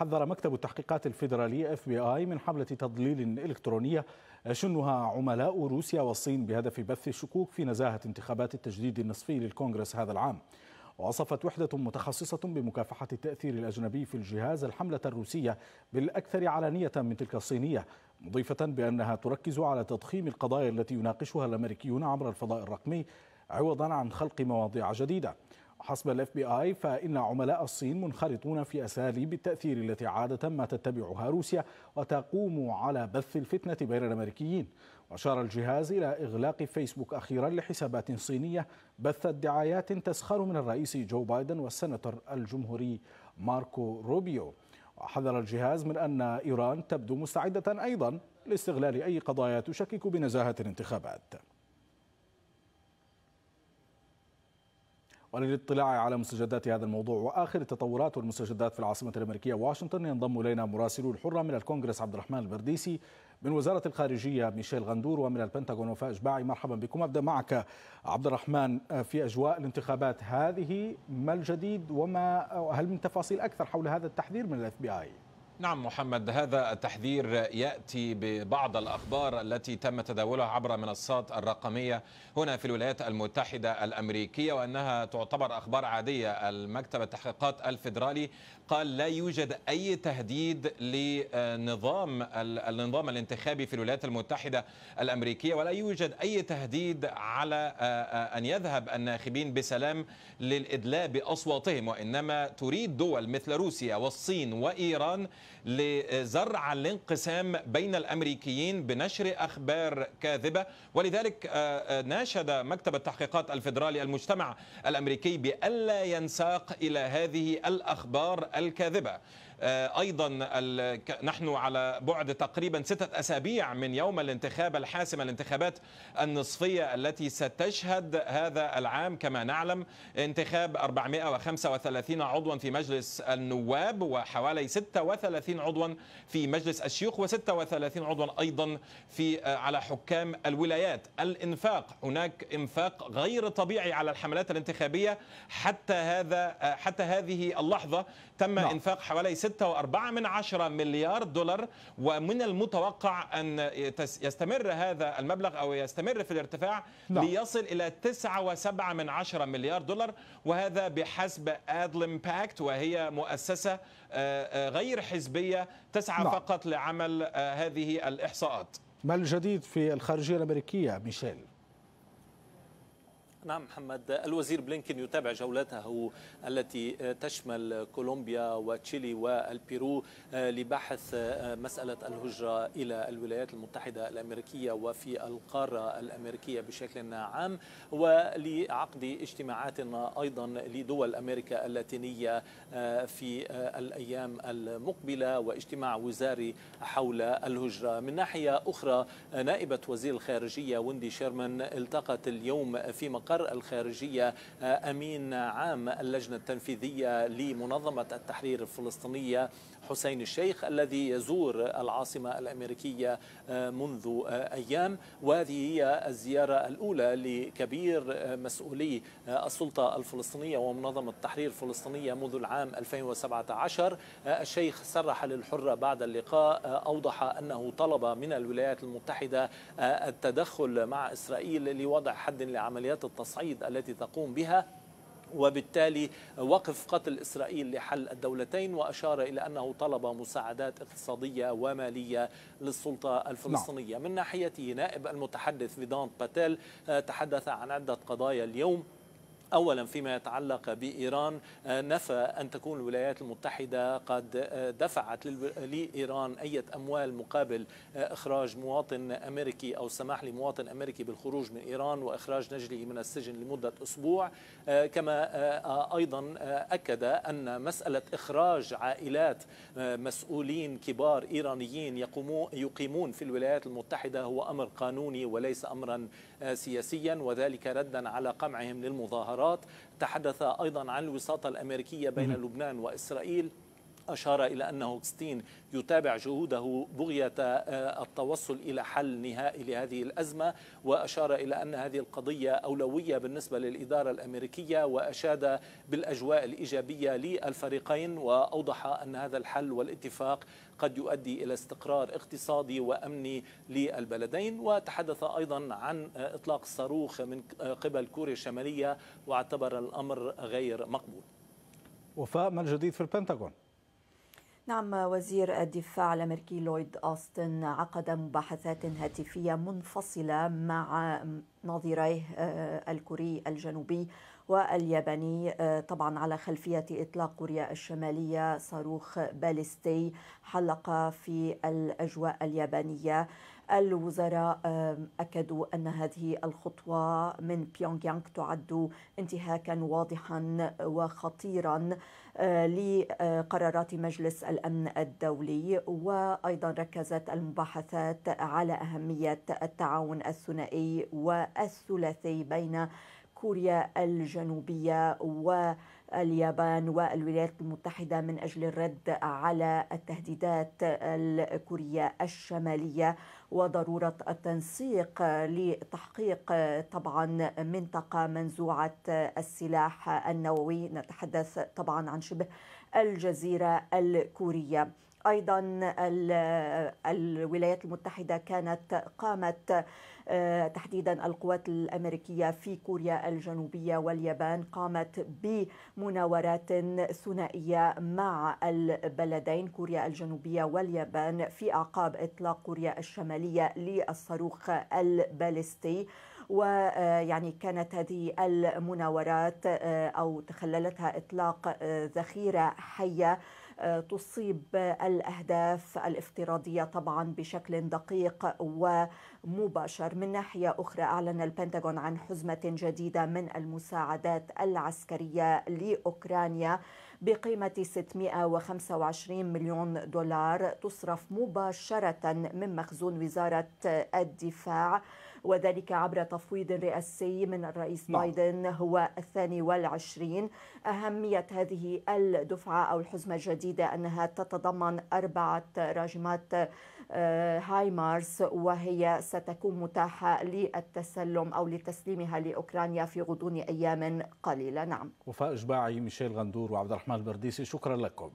حذر مكتب التحقيقات الفيدرالي اف بي اي من حملة تضليل إلكترونية يشنها عملاء روسيا والصين بهدف بث الشكوك في نزاهة انتخابات التجديد النصفي للكونغرس هذا العام. وصفت وحدة متخصصة بمكافحة التأثير الأجنبي في الجهاز الحملة الروسية بالأكثر علانية من تلك الصينية مضيفة بأنها تركز على تضخيم القضايا التي يناقشها الأمريكيون عبر الفضاء الرقمي عوضا عن خلق مواضيع جديدة. حسب ال FBI فإن عملاء الصين منخرطون في أساليب التأثير التي عادة ما تتبعها روسيا وتقوم على بث الفتنة بين الأمريكيين. وأشار الجهاز إلى إغلاق فيسبوك أخيرا لحسابات صينية بثت دعايات تسخر من الرئيس جو بايدن والسناتور الجمهوري ماركو روبيو. وحذر الجهاز من أن إيران تبدو مستعدة أيضا لاستغلال أي قضايا تشكك بنزاهة الانتخابات. وللاطلاع على مستجدات هذا الموضوع وآخر التطورات والمستجدات في العاصمة الأمريكية واشنطن ينضم إلينا مراسلو الحرة من الكونغرس عبد الرحمن البرديسي من وزارة الخارجية ميشيل غندور ومن البنتاغون وفاء إجباعي مرحبا بكم أبدأ معك عبد الرحمن في أجواء الانتخابات هذه ما الجديد وما هل من تفاصيل أكثر حول هذا التحذير من ال FBI؟ نعم محمد هذا التحذير يأتي ببعض الأخبار التي تم تداولها عبر منصات الرقمية هنا في الولايات المتحدة الأمريكية وأنها تعتبر أخبار عادية. المكتب التحقيقات الفيدرالي قال لا يوجد أي تهديد لنظام النظام الانتخابي في الولايات المتحدة الأمريكية ولا يوجد أي تهديد على أن يذهب الناخبين بسلام للإدلاء بأصواتهم وإنما تريد دول مثل روسيا والصين وإيران لزرع الانقسام بين الأمريكيين بنشر أخبار كاذبة. ولذلك ناشد مكتب التحقيقات الفيدرالي المجتمع الأمريكي بألا ينساق إلى هذه الأخبار الكاذبة. أيضا نحن على بعد تقريبا ستة أسابيع من يوم الانتخاب الحاسم الانتخابات النصفية التي ستشهد هذا العام كما نعلم انتخاب 435 عضوا في مجلس النواب وحوالي 36 عضوا في مجلس الشيوخ و36 عضوا أيضا في على حكام الولايات الإنفاق هناك إنفاق غير طبيعي على الحملات الانتخابية حتى هذا حتى هذه اللحظة تم نعم. إنفاق حوالي 6.4 من عشرة مليار دولار ومن المتوقع أن يستمر هذا المبلغ أو يستمر في الارتفاع نعم. ليصل إلى 9.7 من عشرة مليار دولار وهذا بحسب أدلم باكت وهي مؤسسة غير حزبية تسعى نعم. فقط لعمل هذه الإحصاءات ما الجديد في الخارجية الأمريكية ميشيل؟ نعم محمد. الوزير بلينكن يتابع جولته التي تشمل كولومبيا وتشيلي والبيرو لبحث مسألة الهجرة إلى الولايات المتحدة الأمريكية وفي القارة الأمريكية بشكل عام ولعقد اجتماعات أيضا لدول أمريكا اللاتينية في الأيام المقبلة واجتماع وزاري حول الهجرة. من ناحية أخرى نائبة وزير الخارجية ويندي شيرمان التقت اليوم في مقر مقر الخارجية أمين عام اللجنة التنفيذية لمنظمة التحرير الفلسطينية. حسين الشيخ الذي يزور العاصمة الأمريكية منذ أيام. وهذه هي الزيارة الأولى لكبير مسؤولي السلطة الفلسطينية ومنظمة التحرير الفلسطينية منذ العام 2017 الشيخ صرح للحرة بعد اللقاء. أوضح أنه طلب من الولايات المتحدة التدخل مع إسرائيل لوضع حد لعمليات التصعيد التي تقوم بها. وبالتالي وقف قتل إسرائيل لحل الدولتين وأشار إلى أنه طلب مساعدات اقتصادية ومالية للسلطة الفلسطينية. من ناحيته نائب المتحدث فيدانت باتيل تحدث عن عدة قضايا اليوم. اولا فيما يتعلق بإيران نفى أن تكون الولايات المتحدة قد دفعت لإيران اي أموال مقابل إخراج مواطن أمريكي أو السماح لمواطن أمريكي بالخروج من إيران وإخراج نجله من السجن لمدة أسبوع. كما أيضا أكد أن مسألة إخراج عائلات مسؤولين كبار إيرانيين يقيمون في الولايات المتحدة هو أمر قانوني وليس امرا سياسيا وذلك ردا على قمعهم للمظاهرات. تحدث أيضا عن الوساطة الأمريكية بين لبنان وإسرائيل. أشار إلى أن هوكستين يتابع جهوده بغية التوصل إلى حل نهائي لهذه الأزمة وأشار إلى أن هذه القضية أولوية بالنسبة للإدارة الأمريكية وأشاد بالأجواء الإيجابية للفريقين وأوضح أن هذا الحل والاتفاق قد يؤدي إلى استقرار اقتصادي وأمني للبلدين وتحدث أيضا عن إطلاق الصاروخ من قبل كوريا الشمالية واعتبر الأمر غير مقبول وفاء ما الجديد في البنتاغون؟ نعم وزير الدفاع الأمريكي لويد أوستن عقد مباحثات هاتفية منفصلة مع نظيريه الكوري الجنوبي والياباني طبعا على خلفية إطلاق كوريا الشمالية صاروخ باليستي حلق في الأجواء اليابانية. الوزراء أكدوا أن هذه الخطوة من بيونغ يانغ تعد انتهاكا واضحا وخطيرا لقرارات مجلس الأمن الدولي. وأيضا ركزت المباحثات على أهمية التعاون الثنائي والثلاثي بين كوريا الجنوبية واليابان والولايات المتحدة من أجل الرد على التهديدات الكورية الشمالية وضرورة التنسيق لتحقيق طبعا منطقة منزوعة السلاح النووي. نتحدث طبعا عن شبه الجزيرة الكورية. أيضا الولايات المتحدة كانت قامت تحديدا القوات الأمريكية في كوريا الجنوبية واليابان قامت بمناورات ثنائية مع البلدين كوريا الجنوبية واليابان في أعقاب إطلاق كوريا الشمالية للصاروخ البالستي ويعني كانت هذه المناورات أو تخللتها إطلاق ذخيرة حية تصيب الأهداف الافتراضية طبعا بشكل دقيق ومباشر. من ناحية أخرى أعلن البنتاغون عن حزمة جديدة من المساعدات العسكرية لأوكرانيا. بقيمة 625 مليون دولار تصرف مباشرة من مخزون وزارة الدفاع وذلك عبر تفويض رئاسي من الرئيس نعم. بايدن هو الثاني والعشرين. أهمية هذه الدفعة أو الحزمة الجديدة أنها تتضمن أربعة راجمات هايمارس وهي ستكون متاحة للتسلم أو لتسليمها لأوكرانيا في غضون أيام قليلة. نعم. وفاء إجباعي ميشيل غندور وعبد الرحمن البرديسي شكرا لكم.